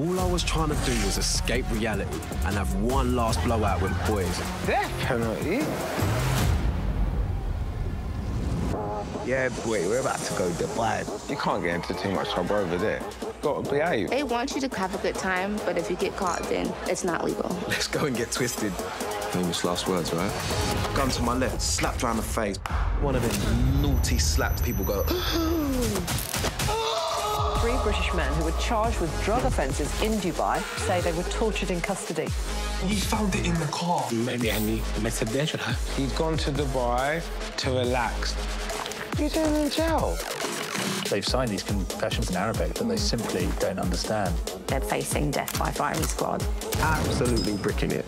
All I was trying to do was escape reality and have one last blowout with the boys. Death penalty? Yeah, boy, we're about to go to Dubai. You can't get into too much trouble over there. Got to behave. They want you to have a good time, but if you get caught, then it's not legal. Let's go and get twisted. Famous last words, right? Gun to my left, slapped around the face. One of them naughty slaps people go. Three British men who were charged with drug offences in Dubai say they were tortured in custody. He found it in the car. He's gone to Dubai to relax. What are you doing in jail? They've signed these confessions in Arabic that they simply don't understand. They're facing death by firing squad. Absolutely bricking it.